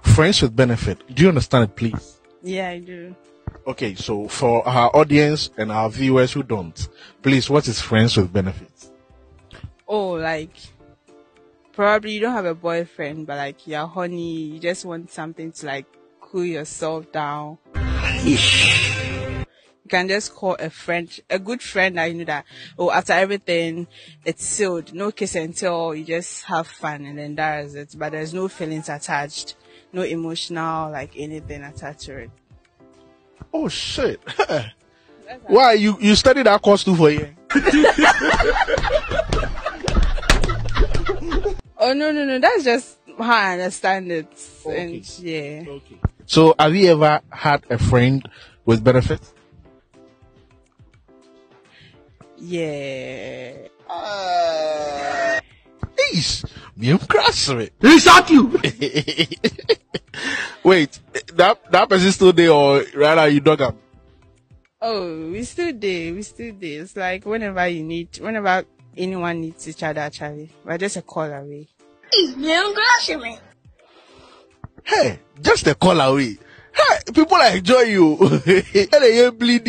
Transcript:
Friends with benefit. Do you understand it, please? Yeah, I do. Okay, so for our audience and our viewers who don't, please, what is friends with benefits? Oh, like probably you don't have a boyfriend, but like you're honey, you just want something to like cool yourself down. You can just call a friend, a good friend that you know that, oh, after everything, it's sealed. No kiss until you just have fun and then that is it. But there's no feelings attached, no emotional, like anything attached to it. Oh shit. Why you you studied that course too for you? Oh no no no, that's just how I understand it. Okay. And yeah. Okay. So have you ever had a friend with benefits? Yeah. Eesh, me am crass of it. He shot you. Wait, that that person still there or rather you dug him? Oh, we still there. We still there. It's like whenever you need, whenever anyone needs each other, actually, we're just a call away. Hey, just a call away. Hey, people enjoy you. and they bleed